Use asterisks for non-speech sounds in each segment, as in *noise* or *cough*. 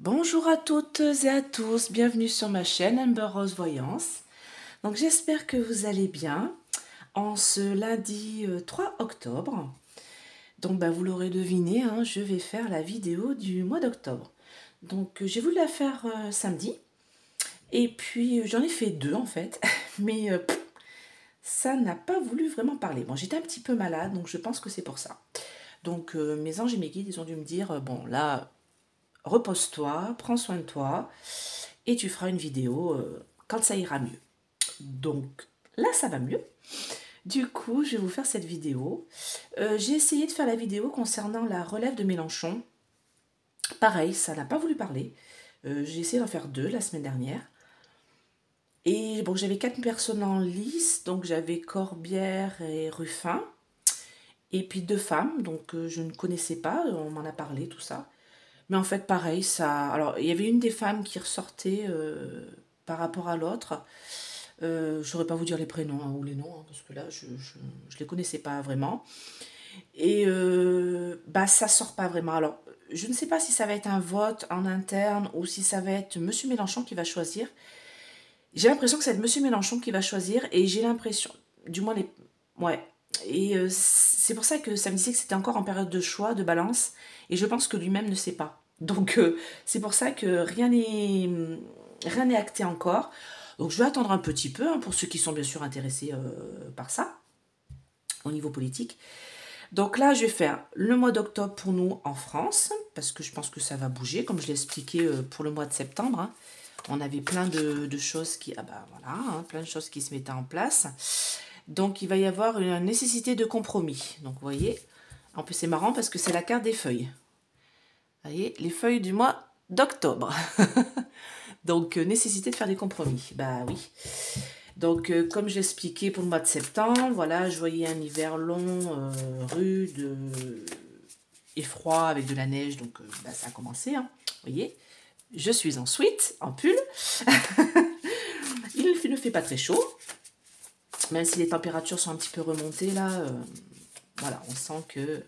Bonjour à toutes et à tous, bienvenue sur ma chaîne Amber Rose Voyance. Donc j'espère que vous allez bien en ce lundi 3 euh, octobre. Donc bah, vous l'aurez deviné, hein, je vais faire la vidéo du mois d'octobre. Donc euh, j'ai voulu la faire euh, samedi et puis j'en ai fait deux en fait, *laughs* mais ça n'a pas voulu vraiment parler. Bon j'étais un petit peu malade donc je pense que c'est pour ça. Donc mes anges et mes guides ils ont dû me dire bon là repose-toi, prends soin de toi et tu feras une vidéo euh, quand ça ira mieux. Donc là, ça va mieux. Du coup, je vais vous faire cette vidéo. Euh, j'ai essayé de faire la vidéo concernant la relève de Mélenchon. Pareil, ça n'a pas voulu parler. Euh, j'ai essayé d'en faire deux la semaine dernière. Et bon, j'avais quatre personnes en lice, donc j'avais Corbière et Ruffin. Et puis deux femmes, donc je ne connaissais pas, on m'en a parlé, tout ça. Mais en fait, pareil, ça. Alors, il y avait une des femmes qui ressortait euh, par rapport à l'autre. Euh, je ne saurais pas vous dire les prénoms hein, ou les noms, hein, parce que là, je ne les connaissais pas vraiment. Et euh, bah, ça sort pas vraiment. Alors, je ne sais pas si ça va être un vote en interne ou si ça va être Monsieur Mélenchon qui va choisir. J'ai l'impression que c'est Monsieur Mélenchon qui va choisir et j'ai l'impression, du moins les, ouais. Et euh, c'est pour ça que ça me disait que c'était encore en période de choix, de balance, et je pense que lui-même ne sait pas. Donc euh, c'est pour ça que rien n'est acté encore. Donc je vais attendre un petit peu hein, pour ceux qui sont bien sûr intéressés euh, par ça au niveau politique. Donc là, je vais faire le mois d'octobre pour nous en France, parce que je pense que ça va bouger, comme je l'ai expliqué euh, pour le mois de septembre. Hein. On avait plein de, choses qui, ah bah voilà, hein, plein de choses qui se mettaient en place. Donc il va y avoir une nécessité de compromis. Donc vous voyez, en plus c'est marrant parce que c'est la carte des feuilles. Voyez, les feuilles du mois d'octobre. *laughs* Donc, euh, nécessité de faire des compromis. Bah oui. Donc, euh, comme j'expliquais pour le mois de septembre, voilà, je voyais un hiver long, euh, rude et froid avec de la neige. Donc, bah, ça a commencé. Hein. Voyez, je suis en suite, en pull. *laughs* Il ne fait pas très chaud. Même si les températures sont un petit peu remontées là, voilà, on sent que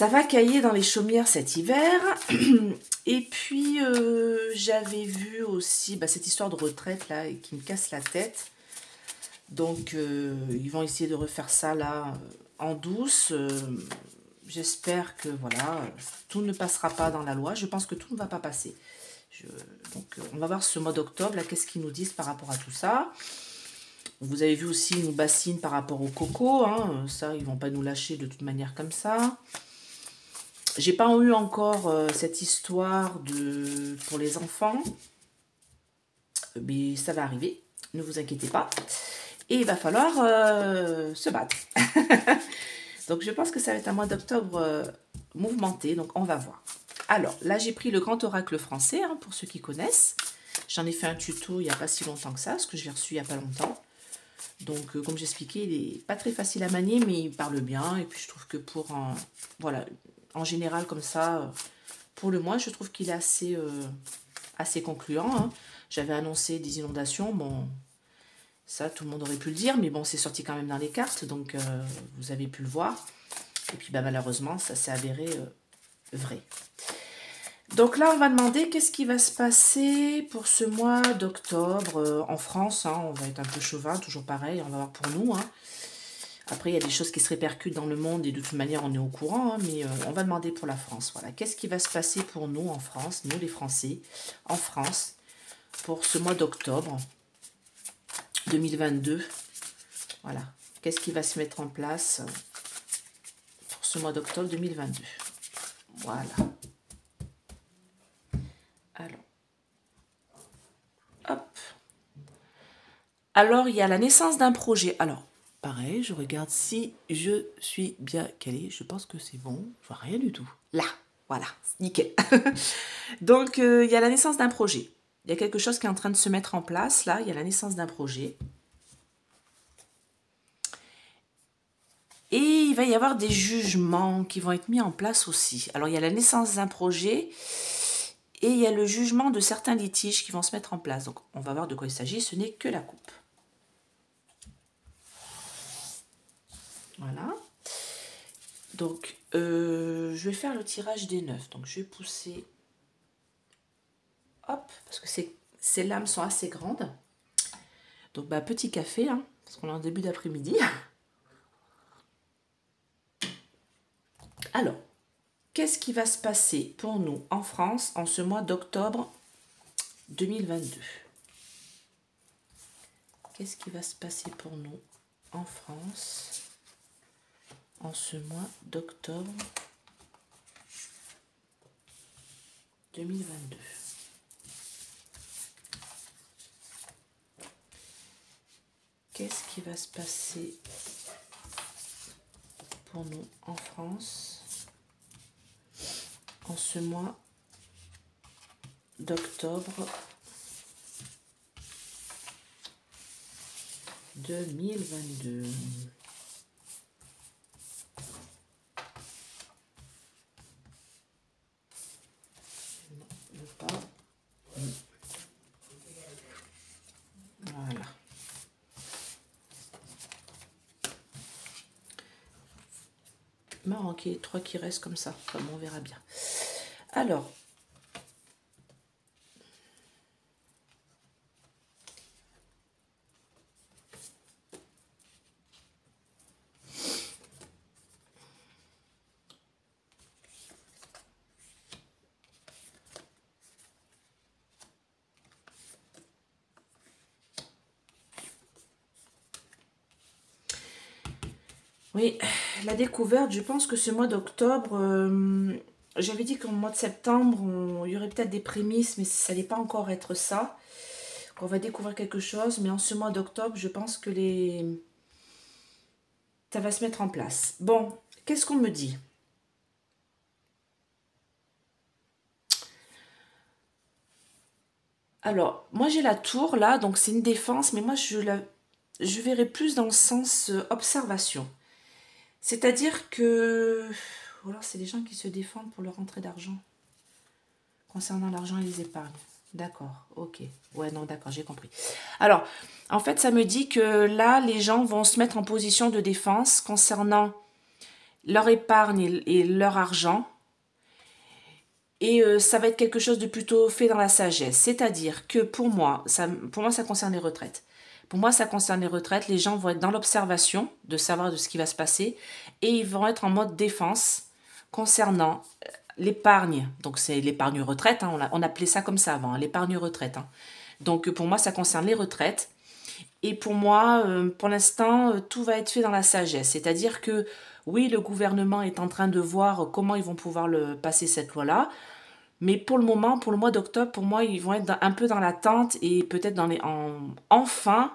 ça va cailler dans les chaumières cet hiver. *clears throat* Et puis, euh, j'avais vu aussi bah, cette histoire de retraite là qui me casse la tête. Donc, euh, ils vont essayer de refaire ça là euh, en douce. J'espère que voilà, tout ne passera pas dans la loi. Je pense que tout ne va pas passer. donc, on va voir ce mois d'octobre, là, qu'est-ce qu'ils nous disent par rapport à tout ça. Vous avez vu aussi, ils nous bassinent par rapport au coco. Hein. Ça, ils vont pas nous lâcher de toute manière comme ça. J'ai pas eu encore euh, cette histoire de pour les enfants. Mais ça va arriver. Ne vous inquiétez pas. Et il va falloir euh, se battre. *laughs* donc je pense que ça va être un mois d'octobre euh, mouvementé. Donc on va voir. Alors là j'ai pris le grand oracle français hein, pour ceux qui connaissent. J'en ai fait un tuto il n'y a pas si longtemps que ça, parce que je l'ai reçu il n'y a pas longtemps. Donc, comme j'expliquais, il n'est pas très facile à manier, mais il parle bien. Et puis, je trouve que pour un, voilà, en général comme ça, euh, pour le mois, je trouve qu'il est assez, euh, assez concluant. Hein. J'avais annoncé des inondations, bon, ça tout le monde aurait pu le dire, mais bon, c'est sorti quand même dans les cartes, donc euh, vous avez pu le voir. Et puis bah, malheureusement, ça s'est avéré vrai. Donc là, on va demander qu'est-ce qui va se passer pour ce mois d'octobre en France. Hein. on va être un peu chauvin, toujours pareil, on va voir pour nous. Hein. Après, il y a des choses qui se répercutent dans le monde et de toute manière, on est au courant, hein, mais euh, on va demander pour la France. Voilà, qu'est-ce qui va se passer pour nous en France, nous les Français, en France, pour ce mois d'octobre 2022 Voilà, qu'est-ce qui va se mettre en place pour ce mois d'octobre 2022 Voilà. Alors, hop. Alors, il y a la naissance d'un projet. Alors, Pareil, je regarde si je suis bien calée. Je pense que c'est bon. Je vois rien du tout. Là, voilà, nickel. *laughs* Donc, euh, il y a la naissance d'un projet. Il y a quelque chose qui est en train de se mettre en place. Là, il y a la naissance d'un projet. Et il va y avoir des jugements qui vont être mis en place aussi. Alors, il y a la naissance d'un projet et il y a le jugement de certains litiges qui vont se mettre en place. Donc, on va voir de quoi il s'agit. Ce n'est que la coupe. Voilà. Donc, euh, je vais faire le tirage des 9. Donc, je vais pousser hop, parce que ces, lames sont assez grandes. Donc, bah, petit café, hein, parce qu'on est en début d'après-midi. Alors, qu'est-ce qui va se passer pour nous en France en ce mois d'octobre 2022 Qu'est-ce qui va se passer pour nous en France? En ce mois d'octobre 2022 Qu'est-ce qui va se passer pour nous en France en ce mois d'octobre 2022. Voilà. Marrant qu'il y ait trois qui restent comme ça. Enfin, on verra bien. Alors, *sighs* La découverte, je pense que ce mois d'octobre, euh, j'avais dit qu'en mois de septembre, il y aurait peut-être des prémices, mais ça n'allait pas encore être ça. On va découvrir quelque chose, mais en ce mois d'octobre, je pense que les... ça va se mettre en place. Bon, qu'est-ce qu'on me dit? Alors, moi j'ai la tour là, donc c'est une défense, mais moi je, la, je verrai plus dans le sens euh, observation. C'est-à-dire que... Ou alors c'est des gens qui se défendent pour leur rentrée d'argent. Concernant l'argent et les épargnes. D'accord, ok. Ouais, non, d'accord, j'ai compris. Alors, en fait, ça me dit que là, les gens vont se mettre en position de défense concernant leur épargne et leur argent. Et euh, ça va être quelque chose de plutôt fait dans la sagesse. C'est-à-dire que pour moi, ça, pour moi, ça concerne les retraites. Pour moi, ça concerne les retraites. Les gens vont être dans l'observation de savoir de ce qui va se passer et ils vont être en mode défense concernant euh, l'épargne. Donc, c'est l'épargne retraite. Hein. on, appelait ça comme ça avant, hein, l'épargne retraite. Hein. Donc, pour moi, ça concerne les retraites. Et pour moi, euh, pour l'instant, euh, tout va être fait dans la sagesse. C'est-à-dire que oui, le gouvernement est en train de voir comment ils vont pouvoir passer cette loi-là. Mais pour le moment, pour le mois d'octobre, pour moi, ils vont être un peu dans l'attente et peut-être dans les en, enfin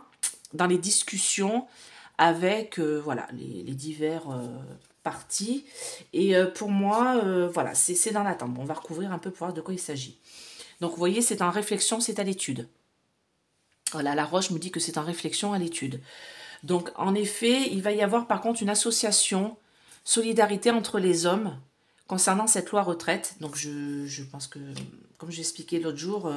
dans les discussions avec euh, voilà, les, divers euh, partis. Et euh, pour moi, voilà, c'est dans l'attente. on va recouvrir un peu pour voir de quoi il s'agit. Donc vous voyez, c'est en réflexion, c'est à l'étude. Voilà, la Roche me dit que c'est en réflexion à l'étude. Donc en effet, il va y avoir par contre une association, solidarité entre les hommes concernant cette loi retraite. Donc je, je pense que, comme j'ai expliqué l'autre jour,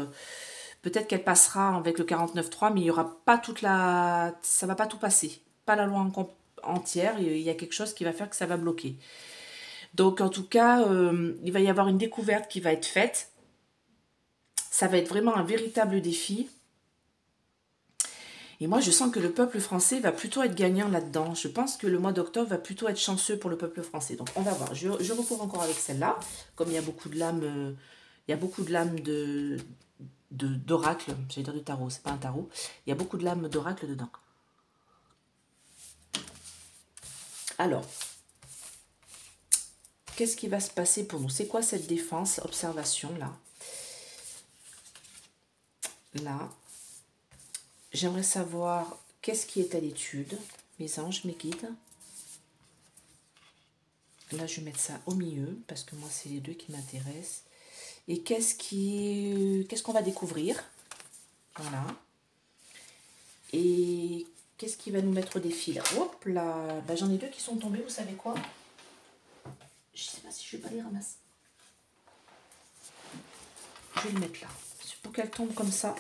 Peut-être qu'elle passera avec le 49.3, mais il y aura pas toute la... Ça va pas tout passer. Pas la loi entière. Il y a quelque chose qui va faire que ça va bloquer. Donc en tout cas, euh, il va y avoir une découverte qui va être faite. Ça va être vraiment un véritable défi. Et moi, je sens que le peuple français va plutôt être gagnant là-dedans. Je pense que le mois d'octobre va plutôt être chanceux pour le peuple français. Donc, on va voir. Je, je recours encore avec celle-là. Comme il y a beaucoup de lames, euh, il y a beaucoup de lames de, d'oracle, j'allais dire du tarot, c'est pas un tarot. Il y a beaucoup de lames d'oracle dedans. Alors, qu'est-ce qui va se passer pour nous? C'est quoi cette défense Observation, là? Là. J'aimerais savoir qu'est-ce qui est à l'étude. Mes anges, mes guides. Là, je vais mettre ça au milieu, parce que moi, c'est les deux qui m'intéressent. Et qu'est-ce qui, qu'est-ce qu'on va découvrir? Voilà. Et qu'est-ce qui va nous mettre au défi là? Hop là bah, J'en ai deux qui sont tombés, vous savez quoi? Je sais pas si je vais pas les ramasser. Je vais le mettre là. Pour qu'elle tombe comme ça.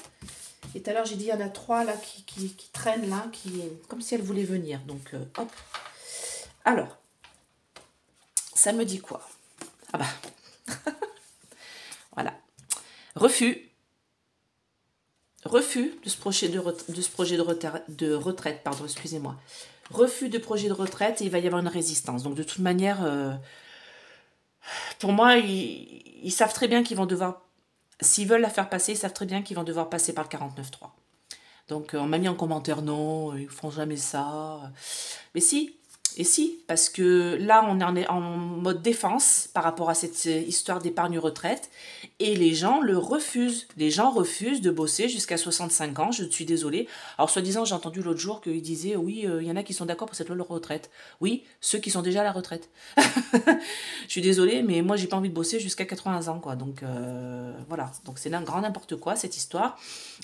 Et tout à l'heure, j'ai dit, il y en a trois là qui, qui, traînent là, qui, comme si elles voulaient venir. Donc, euh, hop. Alors, ça me dit quoi? Ah bah. Refus. refus de ce projet de, retraite, pardon, excusez-moi. Refus de projet de retraite et il va y avoir une résistance. Donc de toute manière, euh, pour moi, ils, savent très bien qu'ils vont devoir, s'ils veulent la faire passer, ils savent très bien qu'ils vont devoir passer par le 49.3. Donc on m'a mis en commentaire non, ils font jamais ça. Mais si, et si, parce que là, on est en mode défense par rapport à cette histoire d'épargne retraite, et les gens le refusent. Les gens refusent de bosser jusqu'à 65 ans, je suis désolée. Alors, soi-disant, j'ai entendu l'autre jour qu'ils disaient, oui, euh, il y en a qui sont d'accord pour cette loi de retraite. Oui, ceux qui sont déjà à la retraite. *laughs* je suis désolée, mais moi, j'ai pas envie de bosser jusqu'à 80 ans, quoi. Donc, euh, voilà. Donc, c'est un grand n'importe quoi, cette histoire.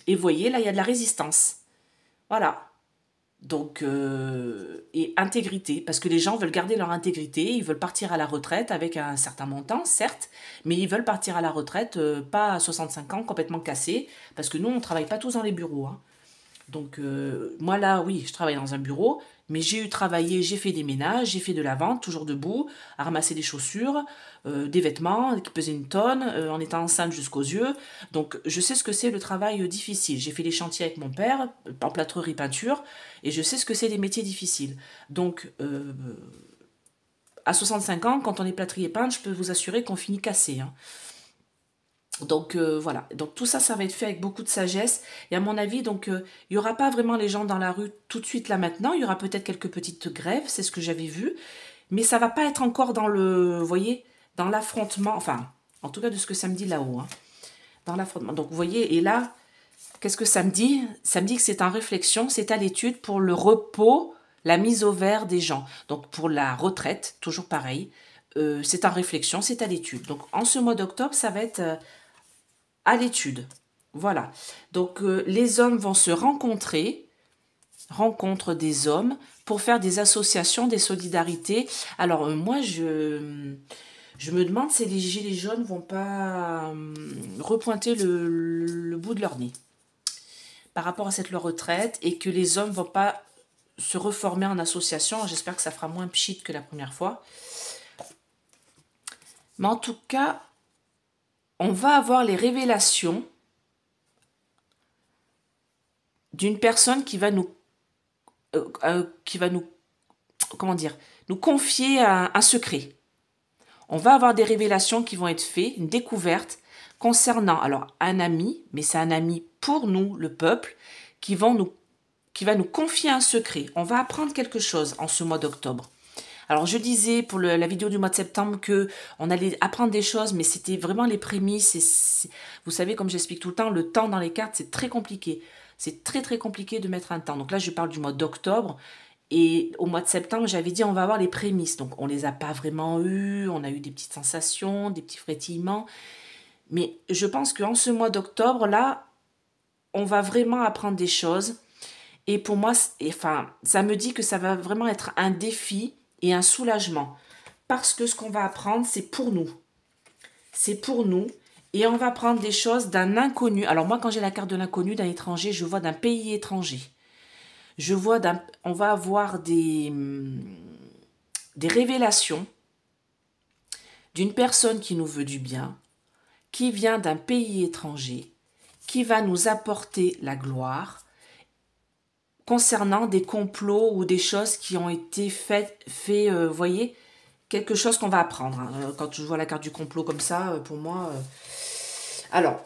Et voyez, là, il y a de la résistance. Voilà. Donc, euh, et intégrité, parce que les gens veulent garder leur intégrité, ils veulent partir à la retraite avec un certain montant, certes, mais ils veulent partir à la retraite euh, pas à 65 ans, complètement cassés, parce que nous, on ne travaille pas tous dans les bureaux. Hein. Donc, euh, moi là, oui, je travaille dans un bureau, mais j'ai eu travaillé, j'ai fait des ménages, j'ai fait de la vente, toujours debout, à ramasser des chaussures, euh, des vêtements qui pesaient une tonne, euh, en étant enceinte jusqu'aux yeux. Donc je sais ce que c'est le travail difficile. J'ai fait les chantiers avec mon père, en plâtrerie peinture, et je sais ce que c'est des métiers difficiles. Donc à 65 ans, quand on est plâtrier peintre, je peux vous assurer qu'on finit cassé. Hein. Donc euh, voilà, donc tout ça, ça va être fait avec beaucoup de sagesse. Et à mon avis, donc euh, il n'y aura pas vraiment les gens dans la rue tout de suite là maintenant. Il y aura peut-être quelques petites grèves, c'est ce que j'avais vu, mais ça va pas être encore dans le, vous voyez, dans l'affrontement. Enfin, en tout cas de ce que ça me dit là-haut, hein, dans l'affrontement. Donc vous voyez, et là, qu'est-ce que ça me dit? Ça me dit que c'est en réflexion, c'est à l'étude pour le repos, la mise au vert des gens. Donc pour la retraite, toujours pareil. Euh, c'est en réflexion, c'est à l'étude. Donc en ce mois d'octobre, ça va être à l'étude. Voilà. Donc euh, les hommes vont se rencontrer, rencontre des hommes, pour faire des associations, des solidarités. Alors euh, moi, je, me demande si les gilets jaunes vont pas euh, repointer le, bout de leur nez par rapport à cette leur retraite et que les hommes vont pas se reformer en association. J'espère que ça fera moins pchit que la première fois. Mais en tout cas, on va avoir les révélations d'une personne qui va nous euh, euh, comment dire nous confier un, secret. On va avoir des révélations qui vont être faites, une découverte concernant alors un ami, mais c'est un ami pour nous, le peuple, qui va nous confier un secret. On va apprendre quelque chose en ce mois d'octobre. Alors je disais pour la vidéo du mois de septembre que on allait apprendre des choses, mais c'était vraiment les prémices. vous savez, comme j'explique tout le temps, le temps dans les cartes, c'est très compliqué. C'est très très compliqué de mettre un temps. Donc là, je parle du mois d'octobre. Et au mois de septembre, j'avais dit on va avoir les prémices. Donc on les a pas vraiment eues. On a eu des petites sensations, des petits frétillements. Mais je pense qu'en ce mois d'octobre, là, on va vraiment apprendre des choses. Et pour moi, enfin, ça me dit que ça va vraiment être un défi et un soulagement. Parce que ce qu'on va apprendre, c'est pour nous. C'est pour nous. Et on va apprendre des choses d'un inconnu. Alors moi, quand j'ai la carte de l'inconnu, d'un étranger, je vois d'un pays étranger. Je vois d'un... On va avoir des, des révélations d'une personne qui nous veut du bien, qui vient d'un pays étranger, qui va nous apporter la gloire, concernant des complots ou des choses qui ont été faites, fait, euh, voyez, quelque chose qu'on va apprendre. Hein. Euh, quand je vois la carte du complot comme ça, euh, pour moi... Alors,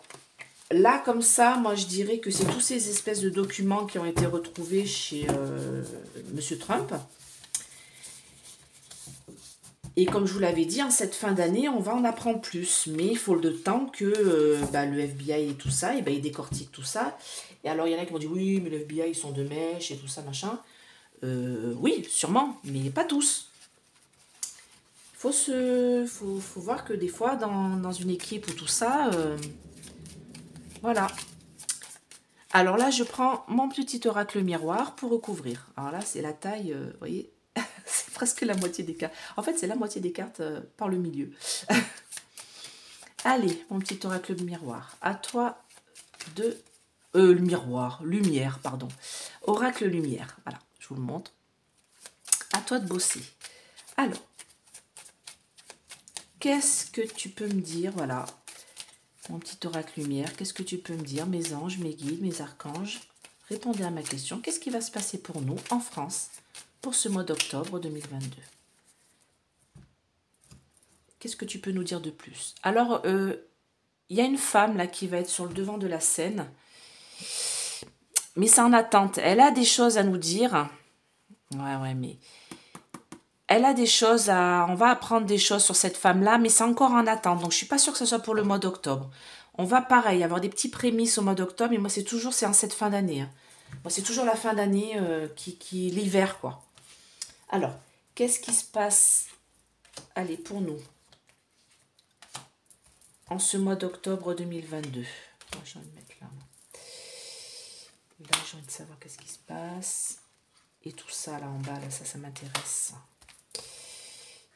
là, comme ça, moi, je dirais que c'est tous ces espèces de documents qui ont été retrouvés chez Monsieur Trump. Et comme je vous l'avais dit, en cette fin d'année, on va en apprendre plus. Mais il faut le temps que bah, le FBI et tout ça, et bah, ils décortiquent tout ça. Et alors, il y en a qui vont dire oui, mais le FBI, ils sont de mèche et tout ça, machin. Euh, oui, sûrement, mais pas tous. Il faut, se, faut, faut, voir que des fois, dans, une équipe ou tout ça, euh, voilà. Alors là, je prends mon petit oracle miroir pour recouvrir. Alors là, c'est la taille, euh, vous voyez, presque la moitié des cartes. En fait, c'est la moitié des cartes par le milieu. *laughs* Allez, mon petit oracle miroir. À toi de euh, le miroir, lumière, pardon. Oracle lumière. Voilà, je vous le montre. À toi de bosser. Alors, qu'est-ce que tu peux me dire Voilà. Mon petit oracle lumière, qu'est-ce que tu peux me dire Mes anges, mes guides, mes archanges? Répondez à ma question. Qu'est-ce qui va se passer pour nous en France? Pour ce mois d'octobre 2022 Qu'est-ce que tu peux nous dire de plus? Alors, euh, il y a une femme là qui va être sur le devant de la scène. Mais c'est en attente. Elle a des choses à nous dire. Ouais, ouais, mais elle a des choses à... On va apprendre des choses sur cette femme-là, mais c'est encore en attente. Donc, je suis pas sûre que ce soit pour le mois d'octobre. On va, pareil, avoir des petits prémices au mois d'octobre. Et moi, c'est toujours... C'est en cette fin d'année. Hein. Moi, c'est toujours la fin d'année euh, qui, qui... L'hiver, quoi. Alors, qu'est-ce qui se passe Allez, pour nous. En ce mois d'octobre 2022. Moi, j'ai envie de mettre là. Là, j'ai envie de savoir qu'est-ce qui se passe. Et tout ça, là, en bas, là, ça, ça m'intéresse.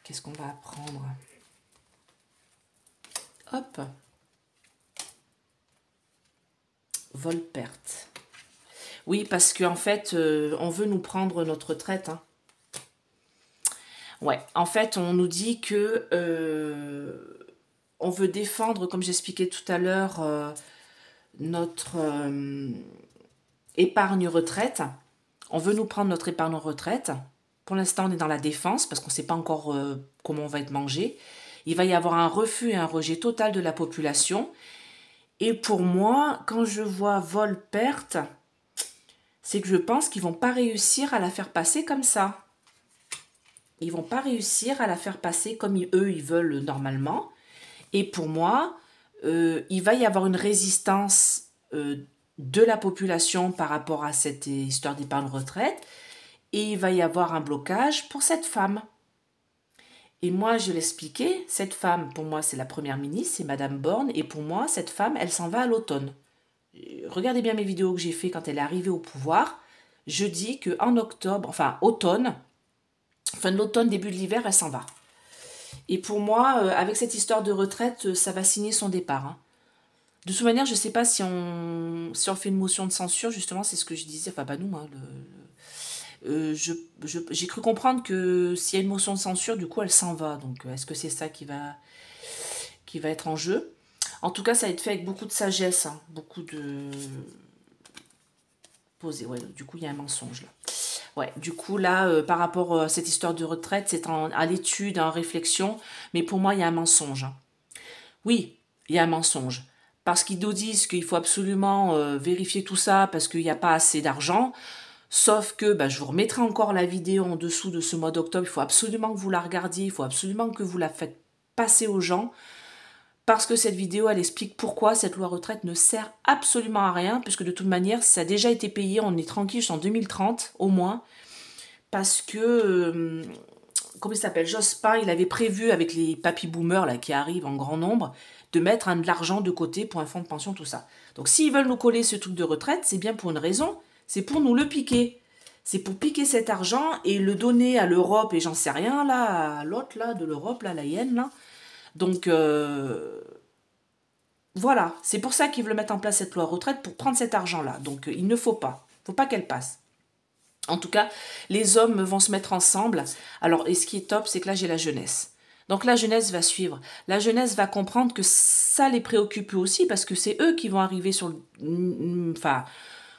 Qu'est-ce qu'on va apprendre? Hop. Vol-perte. Oui, parce qu'en fait, euh, on veut nous prendre notre retraite. Hein. Ouais, en fait, on nous dit que euh, on veut défendre, comme j'expliquais tout à l'heure, euh, notre épargne retraite. On veut nous prendre notre épargne retraite. Pour l'instant, on est dans la défense parce qu'on ne sait pas encore euh, comment on va être mangé. Il va y avoir un refus et un rejet total de la population. Et pour moi, quand je vois vol-perte, c'est que je pense qu'ils vont pas réussir à la faire passer comme ça. Ils vont pas réussir à la faire passer comme eux, ils veulent normalement. Et pour moi, euh, il va y avoir une résistance euh, de la population par rapport à cette histoire d'épargne retraite et il va y avoir un blocage pour cette femme. Et moi, je l'expliquais, cette femme, pour moi, c'est la première ministre, c'est Madame Borne, et pour moi, cette femme, elle s'en va à l'automne. Regardez bien mes vidéos que j'ai fait quand elle est arrivée au pouvoir. Je dis que en octobre, enfin automne, fin de l'automne, début de l'hiver, elle s'en va. Et pour moi, euh, avec cette histoire de retraite, ça va signer son départ. Hein. De toute manière, je ne sais pas si on, si on fait une motion de censure, justement, c'est ce que je disais, enfin pas nous, hein, euh, j'ai cru comprendre que s'il y a une motion de censure, du coup, elle s'en va. Donc, est-ce que c'est ça qui va, qui va être en jeu? En tout cas, ça va être fait avec beaucoup de sagesse, hein, beaucoup de... Posé, ouais, du coup, il y a un mensonge là. Ouais, du coup, là, euh, par rapport à cette histoire de retraite, c'est à l'étude, en réflexion, mais pour moi, il y a un mensonge. Oui, il y a un mensonge parce qu'ils nous disent qu'il faut absolument euh, vérifier tout ça parce qu'il n'y a pas assez d'argent. Sauf que bah, je vous remettrai encore la vidéo en dessous de ce mois d'octobre. Il faut absolument que vous la regardiez, il faut absolument que vous la faites passer aux gens. Parce que cette vidéo, elle explique pourquoi cette loi retraite ne sert absolument à rien, puisque de toute manière, ça a déjà été payé, on est tranquille jusqu'en 2030 au moins. Parce que, euh, comment il s'appelle, Jospin, il avait prévu avec les papy boomers là, qui arrivent en grand nombre, de mettre de l'argent de côté pour un fonds de pension, tout ça. Donc s'ils veulent nous coller ce truc de retraite, c'est bien pour une raison, c'est pour nous le piquer. C'est pour piquer cet argent et le donner à l'Europe et j'en sais rien là, à l'autre là de l'Europe, là, la hyène là. Donc euh, voilà, c'est pour ça qu'ils veulent mettre en place cette loi retraite pour prendre cet argent-là. Donc euh, il ne faut pas, il faut pas qu'elle passe. En tout cas, les hommes vont se mettre ensemble. Alors, et ce qui est top, c'est que là, j'ai la jeunesse. Donc la jeunesse va suivre. La jeunesse va comprendre que ça les préoccupe aussi parce que c'est eux qui vont arriver sur le, enfin,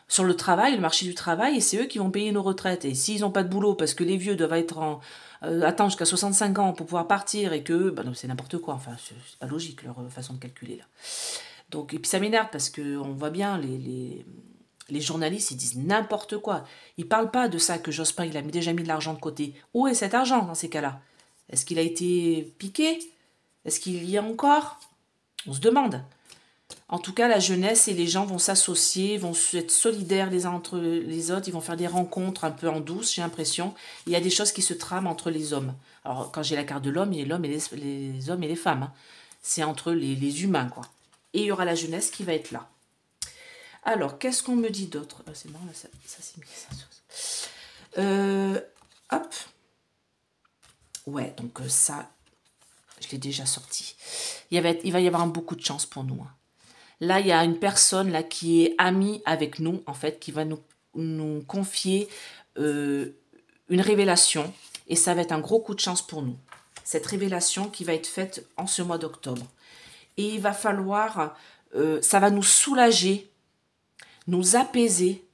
sur le travail, le marché du travail, et c'est eux qui vont payer nos retraites. Et s'ils n'ont pas de boulot parce que les vieux doivent être en, euh, attendre jusqu'à 65 ans pour pouvoir partir et que bah c'est n'importe quoi. Enfin, c'est pas logique leur façon de calculer là. Donc, et puis ça m'énerve parce que on voit bien les, les, les journalistes, ils disent n'importe quoi. Ils parlent pas de ça que Jospin, il a déjà mis de l'argent de côté. Où est cet argent dans ces cas-là? Est-ce qu'il a été piqué? Est-ce qu'il y a encore? On se demande. En tout cas, la jeunesse et les gens vont s'associer, vont être solidaires les uns entre les autres, ils vont faire des rencontres un peu en douce, j'ai l'impression. Il y a des choses qui se trament entre les hommes. Alors, quand j'ai la carte de l'homme, il y a l'homme et les, hommes et les femmes. Hein. C'est entre les, humains, quoi. Et il y aura la jeunesse qui va être là. Alors, qu'est-ce qu'on me dit d'autre? Ah, C'est marrant, ça, ça s'est mis. Euh, hop. Ouais, donc euh, ça, je l'ai déjà sorti. Il, y il va y avoir beaucoup de chance pour nous. Hein. Là, il y a une personne là qui est amie avec nous, en fait, qui va nous, nous confier euh, une révélation. Et ça va être un gros coup de chance pour nous. Cette révélation qui va être faite en ce mois d'octobre. et il va falloir, euh, ça va nous soulager, nous apaiser.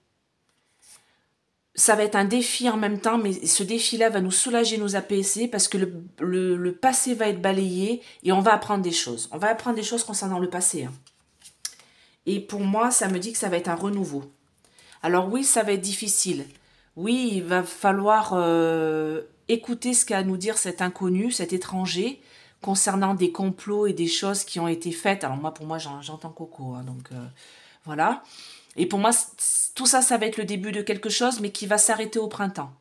Ça va être un défi en même temps, mais ce défi-là va nous soulager, nous apaiser, parce que le, passé va être balayé et on va apprendre des choses. On va apprendre des choses concernant le passé. Hein. Et pour moi, ça me dit que ça va être un renouveau. Alors oui, ça va être difficile. Oui, il va falloir euh, écouter ce qu'a à nous dire cet inconnu, cet étranger, concernant des complots et des choses qui ont été faites. Alors moi, pour moi, j'entends Coco, hein, donc euh, voilà. Et pour moi, tout ça, ça va être le début de quelque chose, mais qui va s'arrêter au printemps.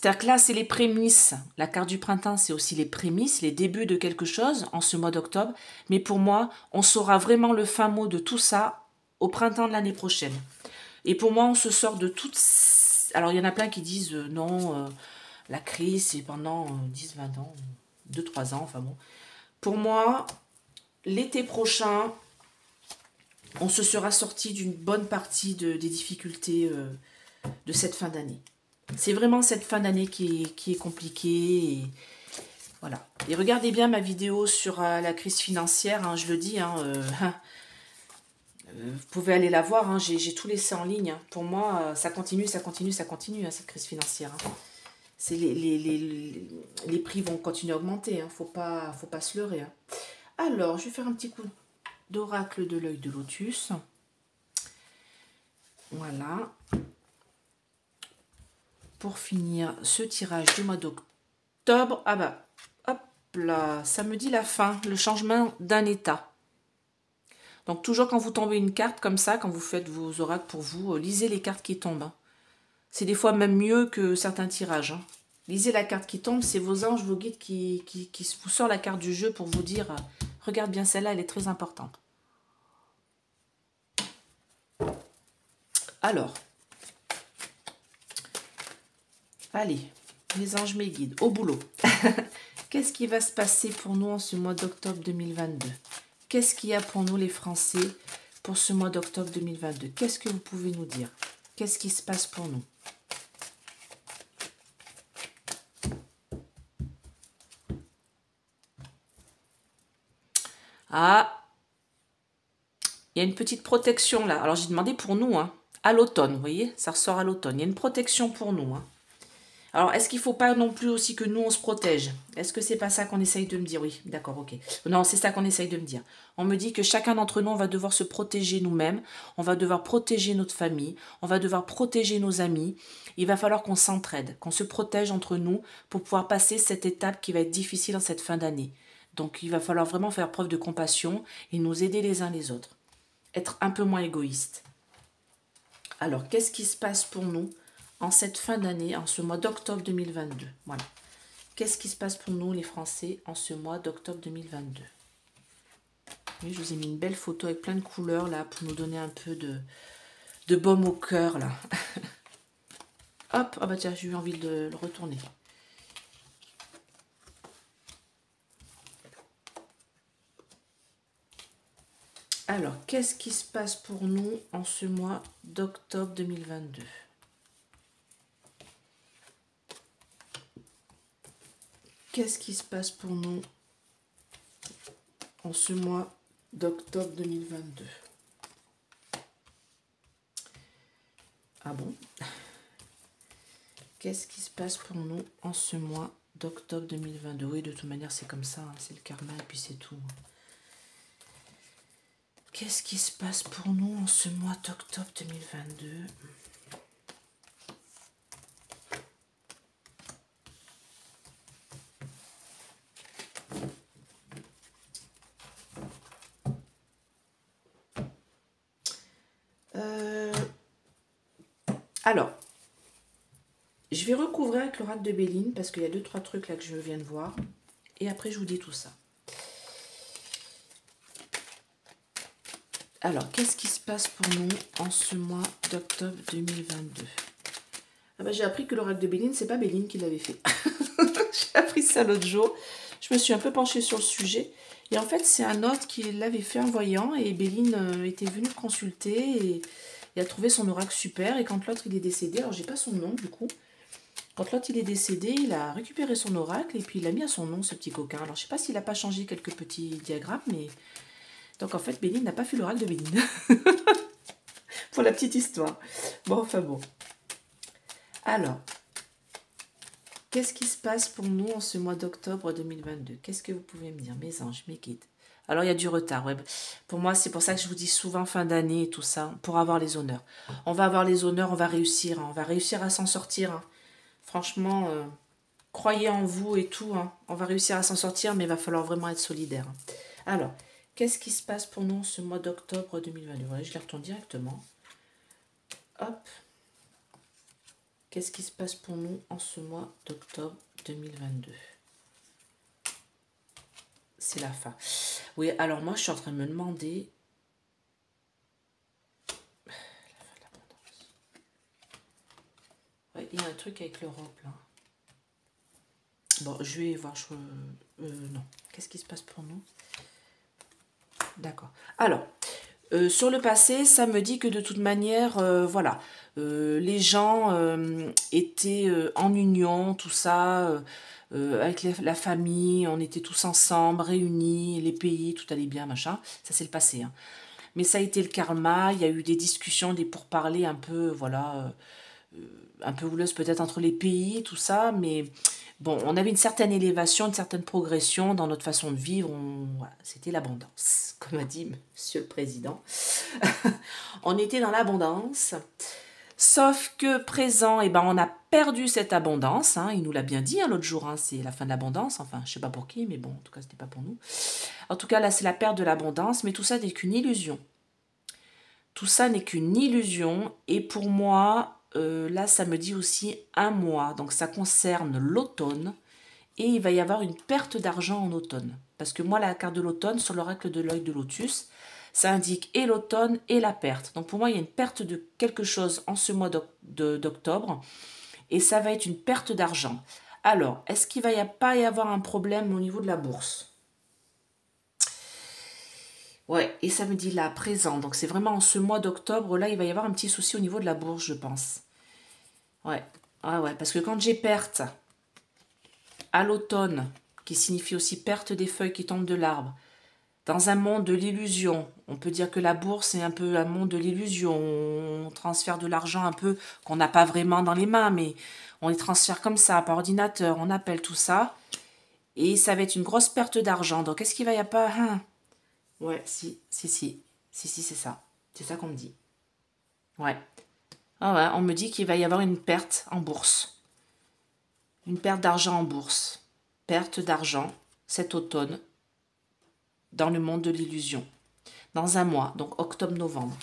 C'est-à-dire que là, c'est les prémices. La carte du printemps, c'est aussi les prémices, les débuts de quelque chose en ce mois d'octobre. Mais pour moi, on saura vraiment le fin mot de tout ça au printemps de l'année prochaine. Et pour moi, on se sort de toutes... Alors, il y en a plein qui disent euh, non, euh, la crise, c'est pendant 10, euh, 20 ans, 2, 3 ans, enfin bon. Pour moi, l'été prochain, on se sera sorti d'une bonne partie de, des difficultés de cette fin d'année. C'est vraiment cette fin d'année qui est, compliquée. Voilà. Et regardez bien ma vidéo sur la crise financière, hein, je le dis, hein, *laughs* vous pouvez aller la voir, hein, j'ai tout laissé en ligne. Pour moi, euh, ça continue, ça continue, ça continue, cette crise financière. Les, prix vont continuer à augmenter, il ne faut pas, faut pas se leurrer. Alors, je vais faire un petit coup d'oracle de l'œil de lotus. Voilà. Pour finir ce tirage du mois d'octobre. Ah bah, hop là, ça me dit la fin, le changement d'un état. Donc toujours quand vous tombez une carte comme ça, quand vous faites vos oracles pour vous, euh, lisez les cartes qui tombent. Hein. C'est des fois même mieux que certains tirages. Hein. Lisez la carte qui tombe, c'est vos anges, vos guides qui, qui, vous sortent la carte du jeu pour vous dire euh, regarde bien celle-là, elle est très importante. Alors, allez, les anges, mes guides, au boulot. *laughs* Qu'est-ce qui va se passer pour nous en ce mois d'octobre 2022 Qu'est-ce qu'il y a pour nous les Français pour ce mois d'octobre 2022 Qu'est-ce que vous pouvez nous dire? Qu'est-ce qui se passe pour nous? Ah, il y a une petite protection là. Alors j'ai demandé pour nous, hein, à l'automne, vous voyez, ça ressort à l'automne. Il y a une protection pour nous. Hein. Alors, est-ce qu'il ne faut pas non plus aussi que nous, on se protège? Est-ce que c'est pas ça qu'on essaye de me dire? Oui, d'accord, ok. Non, c'est ça qu'on essaye de me dire. On me dit que chacun d'entre nous, on va devoir se protéger nous-mêmes, on va devoir protéger notre famille, on va devoir protéger nos amis. Il va falloir qu'on s'entraide, qu'on se protège entre nous pour pouvoir passer cette étape qui va être difficile en cette fin d'année. Donc, il va falloir vraiment faire preuve de compassion et nous aider les uns les autres. Être un peu moins égoïste. Alors, qu'est-ce qui se passe pour nous? En cette fin d'année, en ce mois d'octobre 2022. Voilà. Qu'est-ce qui se passe pour nous, les Français, en ce mois d'octobre 2022 oui, Je vous ai mis une belle photo avec plein de couleurs, là, pour nous donner un peu de, de baume au cœur, là. *laughs* Hop, ah bah tiens, j'ai eu envie de le retourner. Alors, qu'est-ce qui se passe pour nous en ce mois d'octobre 2022 qu'est-ce qui se passe pour nous en ce mois d'octobre 2022 Ah bon? Qu'est-ce qui se passe pour nous en ce mois d'octobre 2022 Oui, de toute manière, c'est comme ça, hein, c'est le karma et puis c'est tout. Qu'est-ce qui se passe pour nous en ce mois d'octobre 2022 Alors, je vais recouvrir avec l'oracle de Béline parce qu'il y a deux, trois trucs là que je viens de voir. Et après, je vous dis tout ça. Alors, qu'est-ce qui se passe pour nous en ce mois d'octobre 2022 ah bah, J'ai appris que l'oracle de Béline, c'est pas Béline qui l'avait fait. *laughs* J'ai appris ça l'autre jour. Je me suis un peu penchée sur le sujet. Et en fait, c'est un autre qui l'avait fait en voyant. Et Béline euh, était venue consulter. Et il a trouvé son oracle super et quand l'autre il est décédé, alors j'ai pas son nom du coup, Quand l'autre il est décédé, il a récupéré son oracle et puis il a mis à son nom ce petit coquin. Alors je sais pas s'il n'a pas changé quelques petits diagrammes, mais... Donc en fait, Béline n'a pas fait l'oracle de Béline. *laughs* Pour la petite histoire. Bon, enfin bon. Alors, qu'est-ce qui se passe pour nous en ce mois d'octobre 2022 Qu'est-ce que vous pouvez me dire? Mes anges, mes guides. Alors, il y a du retard. Pour moi, c'est pour ça que je vous dis souvent fin d'année et tout ça, pour avoir les honneurs. On va avoir les honneurs, on va réussir. Hein. On va réussir à s'en sortir. Hein. Franchement, euh, croyez en vous et tout. Hein. On va réussir à s'en sortir, mais il va falloir vraiment être solidaire. Alors, qu'est-ce qui se passe pour nous ce mois d'octobre 2022 voilà, Je les retourne directement. Hop. Qu'est-ce qui se passe pour nous en ce mois d'octobre 2022 C'est la fin. Oui, alors moi, je suis en train de me demander... La fin de l'abondance. Ouais, il y a un truc avec l'Europe, là. Bon, je vais voir. Je... Euh, non. Qu'est-ce qui se passe pour nous? D'accord. Alors, euh, sur le passé, ça me dit que de toute manière, euh, voilà, les gens étaient en union, tout ça, avec la famille, on était tous ensemble, réunis, les pays, tout allait bien, machin. Ça, c'est le passé. Hein. Mais ça a été le karma, il y a eu des discussions, des pourparlers un peu, voilà, un peu houleuses peut-être entre les pays, tout ça, mais bon, on avait une certaine élévation, une certaine progression dans notre façon de vivre. C'était l'abondance, *laughs* comme a dit Monsieur le Président. *laughs* on était dans l'abondance. Sauf que présent, eh ben, on a perdu cette abondance. Hein. il nous l'a bien dit hein, l'autre jour, hein, c'est la fin de l'abondance. Enfin, je sais pas pour qui, mais bon, en tout cas, c'était pas pour nous. En tout cas, là, c'est la perte de l'abondance, mais tout ça n'est qu'une illusion. Tout ça n'est qu'une illusion. Et pour moi, euh, là, ça me dit aussi un mois. Donc, ça concerne l'automne. Et il va y avoir une perte d'argent en automne. Parce que moi, la carte de l'automne, sur l'oracle de l'œil de lotus, ça indique et l'automne et la perte. Donc, pour moi, il y a une perte de quelque chose en ce mois d'octobre. Et ça va être une perte d'argent. Alors, est-ce qu'il va y pas y avoir un problème au niveau de la bourse? Ouais, et ça me dit là, présent. Donc c'est vraiment en ce mois d'octobre, là, il va y avoir un petit souci au niveau de la bourse, je pense. Ouais, ah ouais, parce que quand j'ai perte à l'automne, qui signifie aussi perte des feuilles qui tombent de l'arbre, dans un monde de l'illusion, on peut dire que la bourse est un peu un monde de l'illusion. On transfère de l'argent un peu qu'on n'a pas vraiment dans les mains, mais on les transfère comme ça, par ordinateur, on appelle tout ça. Et ça va être une grosse perte d'argent. Donc, est-ce qu'il va y avoir. Hein Ouais, si, si, si. Si, si, c'est ça. C'est ça qu'on me dit. Ouais. Ah ouais, on me dit qu'il va y avoir une perte en bourse. Une perte d'argent en bourse. Perte d'argent cet automne dans le monde de l'illusion. Dans un mois, donc octobre-novembre.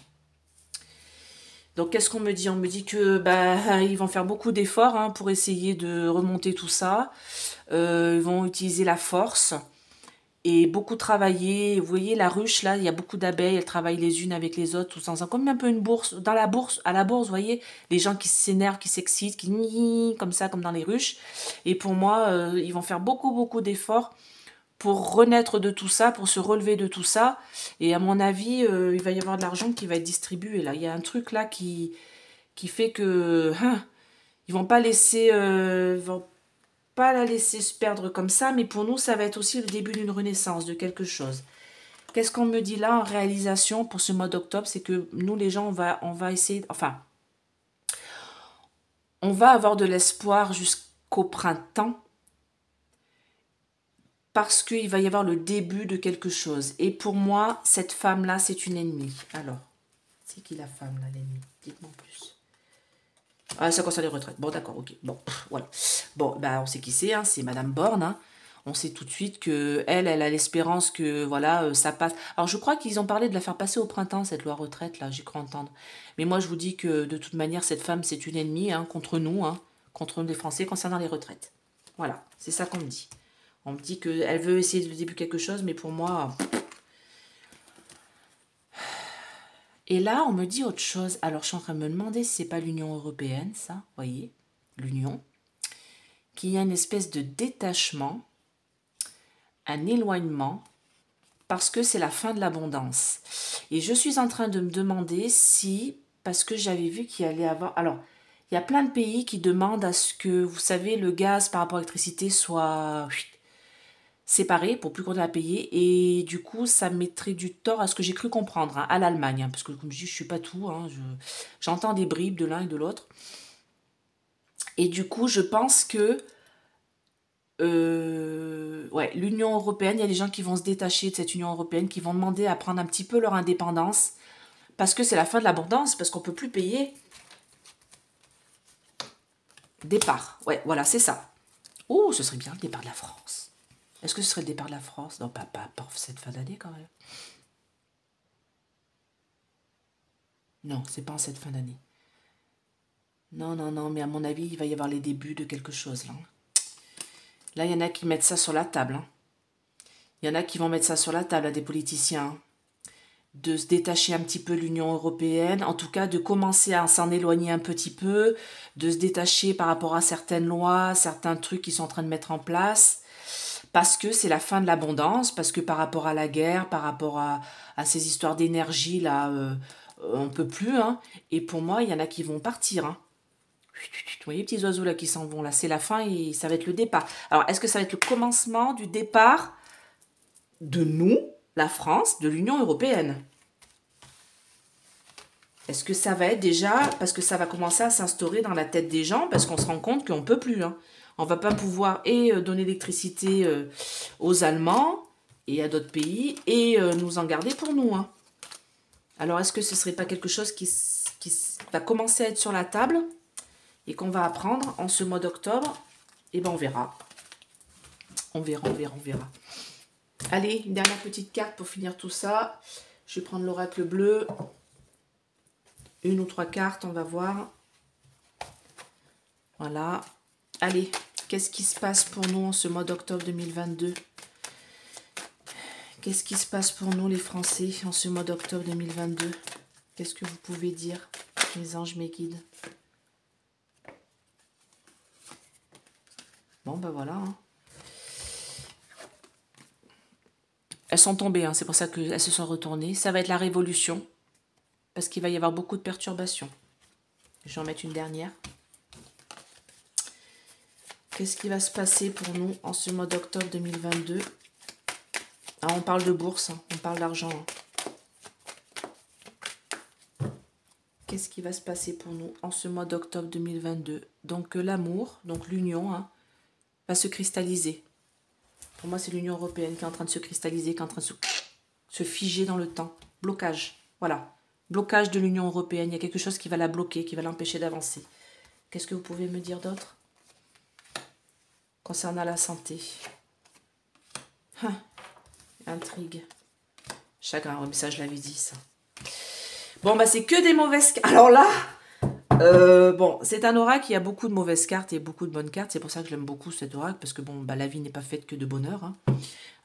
Donc qu'est-ce qu'on me dit? On me dit que bah ils vont faire beaucoup d'efforts hein, pour essayer de remonter tout ça. Euh, ils vont utiliser la force et beaucoup travailler. Vous voyez la ruche là, il y a beaucoup d'abeilles, elles travaillent les unes avec les autres, tout ensemble, comme un peu une bourse. Dans la bourse, à la bourse, vous voyez, les gens qui s'énervent, qui s'excitent, qui comme ça, comme dans les ruches. Et pour moi, euh, ils vont faire beaucoup, beaucoup d'efforts pour renaître de tout ça, pour se relever de tout ça. Et à mon avis, euh, il va y avoir de l'argent qui va être distribué là. Il y a un truc là qui, qui fait que hein, ils vont pas laisser, euh, pas la laisser se perdre comme ça, mais pour nous, ça va être aussi le début d'une renaissance, de quelque chose. Qu'est-ce qu'on me dit là en réalisation pour ce mois d'octobre? C'est que nous, les gens, on va, on va essayer, enfin, on va avoir de l'espoir jusqu'au printemps parce qu'il va y avoir le début de quelque chose. Et pour moi, cette femme-là, c'est une ennemie. Alors, c'est qui la femme, là, l'ennemi? Dites-moi plus. Ah, ça concerne les retraites. Bon, d'accord, ok. Bon, voilà. Bon, bah, on sait qui c'est, hein, c'est Madame Borne. Hein. On sait tout de suite que elle, elle a l'espérance que voilà, euh, ça passe. Alors je crois qu'ils ont parlé de la faire passer au printemps cette loi retraite là, j'y crois entendre. Mais moi je vous dis que de toute manière cette femme c'est une ennemie hein, contre nous, hein, contre les Français concernant les retraites. Voilà, c'est ça qu'on me dit. On me dit qu'elle veut essayer de début quelque chose, mais pour moi, Et là, on me dit autre chose. Alors, je suis en train de me demander si c'est pas l'Union européenne, ça, voyez, l'Union, qui y a une espèce de détachement, un éloignement, parce que c'est la fin de l'abondance. Et je suis en train de me demander si, parce que j'avais vu qu'il allait avoir... Alors, il y a plein de pays qui demandent à ce que, vous savez, le gaz par rapport à l'électricité soit séparé pour plus qu'on ait à payer. Et du coup, ça mettrait du tort à ce que j'ai cru comprendre, hein, à l'Allemagne. Hein, parce que, comme je dis, je suis pas tout. Hein, J'entends des bribes de l'un et de l'autre. Et du coup, je pense que euh, ouais, l'Union européenne, il y a des gens qui vont se détacher de cette Union européenne, qui vont demander à prendre un petit peu leur indépendance, parce que c'est la fin de l'abondance, parce qu'on peut plus payer. Départ, ouais, voilà, c'est ça. Oh, ce serait bien le départ de la France. Est-ce que ce serait le départ de la France? Non, pas, pas pour cette fin d'année quand même. Non, c'est pas en cette fin d'année. Non, non, non, mais à mon avis, il va y avoir les débuts de quelque chose là. Là, il y en a qui mettent ça sur la table. Hein. Il y en a qui vont mettre ça sur la table des politiciens. Hein. De se détacher un petit peu l'Union européenne, en tout cas de commencer à s'en éloigner un petit peu, de se détacher par rapport à certaines lois, certains trucs qui sont en train de mettre en place, parce que c'est la fin de l'abondance, parce que par rapport à la guerre, par rapport à, ces histoires d'énergie, là, euh, on peut plus. Hein. Et pour moi, il y en a qui vont partir. Hein. Vous voyez les petits oiseaux là qui s'en vont là, c'est la fin et ça va être le départ. Alors est-ce que ça va être le commencement du départ de nous, la France, de l'Union européenne? Est-ce que ça va être déjà parce que ça va commencer à s'instaurer dans la tête des gens parce qu'on se rend compte qu'on ne peut plus. Hein. On va pas pouvoir et euh, donner l'électricité euh, aux Allemands et à d'autres pays et euh, nous en garder pour nous. Hein. Alors est-ce que ce serait pas quelque chose qui, va commencer à être sur la table et qu'on va apprendre en ce mois d'octobre, eh ben on verra. On verra, on verra, on verra. Allez, une dernière petite carte pour finir tout ça. Je vais prendre l'oracle bleu. Une ou trois cartes, on va voir. Voilà. Allez, qu'est-ce qui se passe pour nous en ce mois d'octobre 2022 Qu'est-ce qui se passe pour nous les Français en ce mois d'octobre 2022 Qu'est-ce que vous pouvez dire, mes anges, mes guides Bon, ben voilà. Hein. Elles sont tombées, hein, c'est pour ça qu'elles se sont retournées. Ça va être la révolution, parce qu'il va y avoir beaucoup de perturbations. Je vais en mettre une dernière. Qu'est-ce qui va se passer pour nous en ce mois d'octobre 2022 ah, On parle de bourse, hein, on parle d'argent. Qu'est-ce qui va se passer pour nous en ce mois d'octobre 2022 Donc euh, l'amour, donc l'union, va se cristalliser. Pour moi, c'est l'Union européenne qui est en train de se cristalliser, qui est en train de se, figer dans le temps. Blocage. Voilà. Blocage de l'Union européenne. Il y a quelque chose qui va la bloquer, qui va l'empêcher d'avancer. Qu'est-ce que vous pouvez me dire d'autre? Concernant la santé. Hein. Intrigue. Chagrin. mais ça, je l'avais dit, ça. Bon, bah, c'est que des mauvaises... Alors là, euh, bon, c'est un oracle qui a beaucoup de mauvaises cartes et beaucoup de bonnes cartes. C'est pour ça que j'aime beaucoup cet oracle, parce que bon, bah, la vie n'est pas faite que de bonheur. Hein.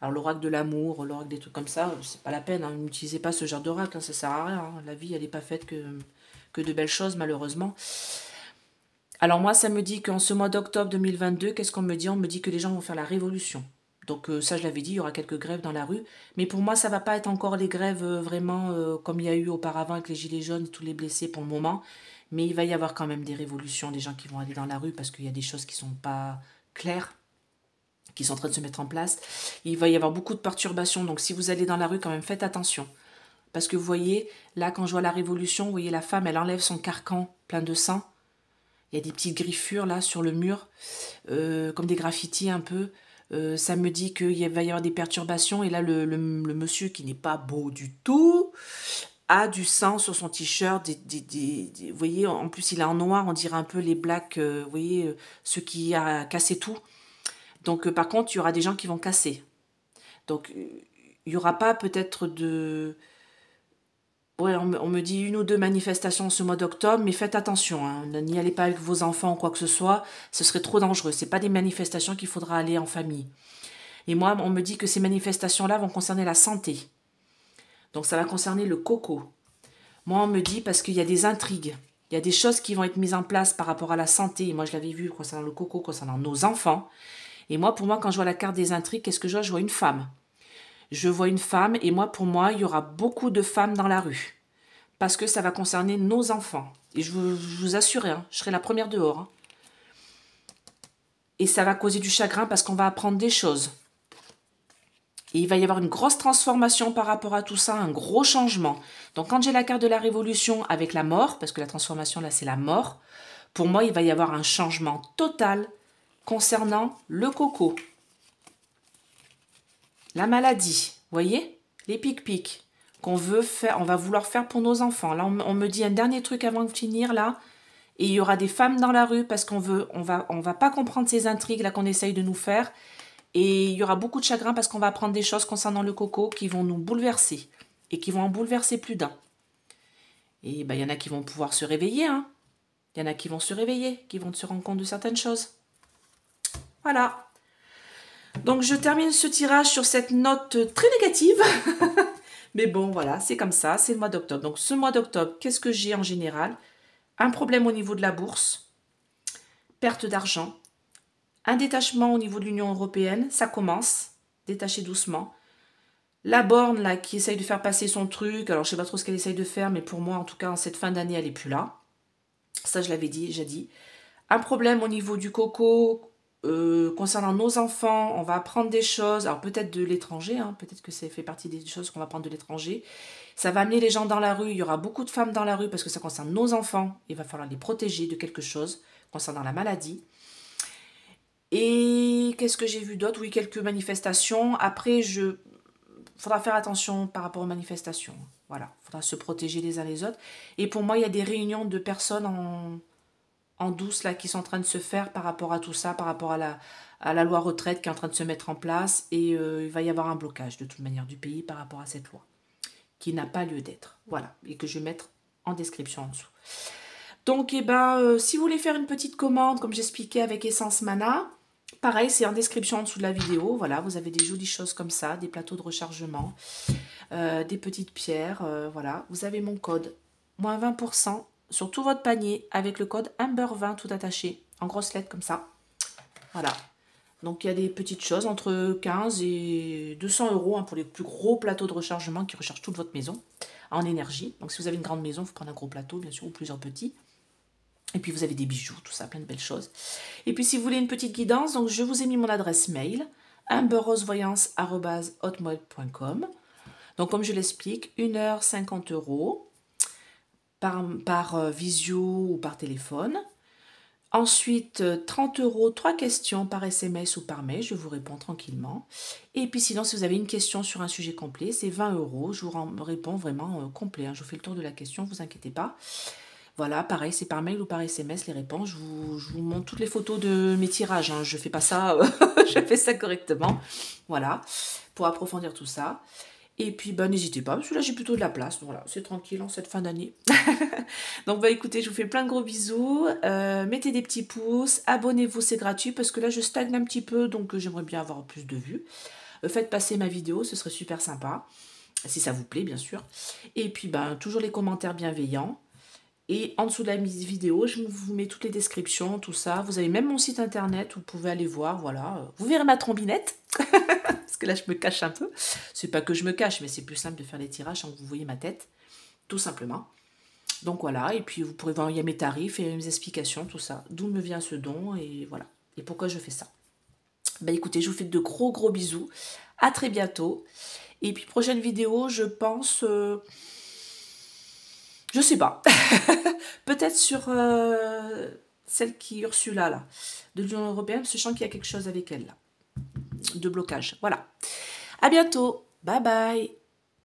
Alors l'oracle de l'amour, l'oracle des trucs comme ça, c'est pas la peine. Hein. N'utilisez pas ce genre d'oracle, hein, ça sert à rien. La vie, elle n'est pas faite que de belles choses, malheureusement. Alors moi, ça me dit qu'en ce mois d'octobre 2022, qu'est-ce qu'on me dit? On me dit que les gens vont faire la révolution. Donc euh, ça, je l'avais dit, il y aura quelques grèves dans la rue. Mais pour moi, ça va pas être encore les grèves euh, vraiment comme il y a eu auparavant avec les gilets jaunes tous les blessés pour le moment. Mais il va y avoir quand même des révolutions, des gens qui vont aller dans la rue parce qu'il y a des choses qui ne sont pas claires, qui sont en train de se mettre en place. Il va y avoir beaucoup de perturbations, donc si vous allez dans la rue, quand même, faites attention. Parce que vous voyez, là, quand je vois la révolution, vous voyez la femme, elle enlève son carcan plein de sang. Il y a des petites griffures là sur le mur, euh, comme des graffitis un peu. Euh, ça me dit qu'il va y avoir des perturbations. Et là, le, monsieur qui n'est pas beau du tout, a du sang sur son t-shirt. vous voyez, en plus, il est en noir, on dirait un peu les blacks, euh, vous voyez, ceux qui a cassé tout. Donc, par contre, il y aura des gens qui vont casser. Donc, il n'y aura pas peut-être de... On, me dit une ou deux manifestations ce mois d'octobre, mais faites attention, hein. n'y allez pas avec vos enfants ou quoi que ce soit, ce serait trop dangereux. Ce pas des manifestations qu'il faudra aller en famille. Et moi, on me dit que ces manifestations-là vont concerner la santé. Donc ça va concerner le coco. Moi, on me dit parce qu'il y a des intrigues. Il y a des choses qui vont être mises en place par rapport à la santé. moi, je l'avais vu concernant le coco, concernant nos enfants. Et moi, pour moi, quand je vois la carte des intrigues, qu'est-ce que je vois? Je vois une femme. Je vois une femme et moi, pour moi, il y aura beaucoup de femmes dans la rue. Parce que ça va concerner nos enfants. Et je vous, assure, hein, je serai la première dehors. Hein. Et ça va causer du chagrin parce qu'on va apprendre des choses. Et il va y avoir une grosse transformation par rapport à tout ça, un gros changement. Donc quand j'ai la carte de la révolution avec la mort, parce que la transformation là c'est la mort, pour moi il va y avoir un changement total concernant le coco. La maladie, voyez Les pic-pic qu'on veut faire, on va vouloir faire pour nos enfants. Là on, me dit un dernier truc avant de finir là. Et il y aura des femmes dans la rue parce qu'on veut, on va, on va pas comprendre ces intrigues là qu'on essaye de nous faire. Et il y aura beaucoup de chagrin parce qu'on va apprendre des choses concernant le coco qui vont nous bouleverser et qui vont en bouleverser plus d'un. Et ben, il y en a qui vont pouvoir se réveiller. Hein. Il y en a qui vont se réveiller, qui vont se rendre compte de certaines choses. Voilà. Donc je termine ce tirage sur cette note très négative. *laughs* Mais bon, voilà, c'est comme ça, c'est le mois d'octobre. Donc ce mois d'octobre, qu'est-ce que j'ai en général? Un problème au niveau de la bourse, perte d'argent, un détachement au niveau de l'Union européenne, ça commence, détacher doucement. La borne là qui essaye de faire passer son truc, alors je sais pas trop ce qu'elle essaye de faire, mais pour moi en tout cas en cette fin d'année elle est plus là. Ça je l'avais dit, j'ai dit. Un problème au niveau du coco euh, concernant nos enfants, on va apprendre des choses, alors peut-être de l'étranger, hein, peut-être que ça fait partie des choses qu'on va apprendre de l'étranger. Ça va amener les gens dans la rue, il y aura beaucoup de femmes dans la rue parce que ça concerne nos enfants, il va falloir les protéger de quelque chose concernant la maladie. Et qu'est-ce que j'ai vu d'autre? Oui, quelques manifestations. Après, je faudra faire attention par rapport aux manifestations. Voilà, il faudra se protéger les uns les autres. Et pour moi, il y a des réunions de personnes en, en douce là qui sont en train de se faire par rapport à tout ça, par rapport à la, loi retraite qui est en train de se mettre en place. Et euh, il va y avoir un blocage de toute manière du pays par rapport à cette loi qui n'a pas lieu d'être. Voilà, et que je vais mettre en description en dessous. Donc, eh ben, euh, si vous voulez faire une petite commande, comme j'expliquais avec Essence Mana, Pareil, c'est en description en dessous de la vidéo. Voilà, vous avez des jolies choses comme ça, des plateaux de rechargement, euh, des petites pierres. Voilà, vous avez mon code, moins 20% sur tout votre panier avec le code Amber20 tout attaché, en grosses lettres comme ça. Voilà. Donc il y a des petites choses entre 15 et 200 euros hein, pour les plus gros plateaux de rechargement qui rechargent toute votre maison en énergie. Donc si vous avez une grande maison, vous prenez un gros plateau, bien sûr, ou plusieurs petits. Et puis vous avez des bijoux, tout ça, plein de belles choses. Et puis si vous voulez une petite guidance, donc je vous ai mis mon adresse mail, amberrosevoyance.com. Donc comme je l'explique, 1h 50 euros par, euh, visio ou par téléphone. Ensuite, 30 euh, euros, 3 questions par SMS ou par mail, je vous réponds tranquillement. Et puis sinon, si vous avez une question sur un sujet complet, c'est 20 euros, je vous réponds vraiment euh, complet. Hein. Je vous fais le tour de la question, ne vous inquiétez pas. Voilà, pareil, c'est par mail ou par SMS les réponses. Je vous, montre toutes les photos de mes tirages. Hein. Je fais pas ça, *laughs* je fais ça correctement. Voilà, pour approfondir tout ça. Et puis, bah, n'hésitez pas, parce que là, j'ai plutôt de la place. voilà, c'est tranquille en cette fin d'année. *laughs* Donc, bah, écoutez, je vous fais plein de gros bisous. Euh, mettez des petits pouces. Abonnez-vous, c'est gratuit, parce que là, je stagne un petit peu, donc euh, j'aimerais bien avoir plus de vues. Euh, faites passer ma vidéo, ce serait super sympa. Si ça vous plaît, bien sûr. Et puis, ben, toujours les commentaires bienveillants. Et en dessous de la vidéo, je vous mets toutes les descriptions, tout ça. Vous avez même mon site internet, vous pouvez aller voir, voilà. Vous verrez ma trombinette, *laughs* parce que là je me cache un peu. C'est pas que je me cache, mais c'est plus simple de faire les tirages sans que vous voyez ma tête, tout simplement. Donc voilà, et puis vous pourrez voir, il y a mes tarifs et mes explications, tout ça. D'où me vient ce don, et voilà. Et pourquoi je fais ça. Bah écoutez, je vous fais de gros gros bisous. À très bientôt. Et puis prochaine vidéo, je pense... Euh, je sais pas. *laughs* Peut-être sur euh, celle qui Ursula, là, de l'Union Européenne, sachant qu'il y a quelque chose avec elle, là. De blocage. Voilà. À bientôt. Bye bye.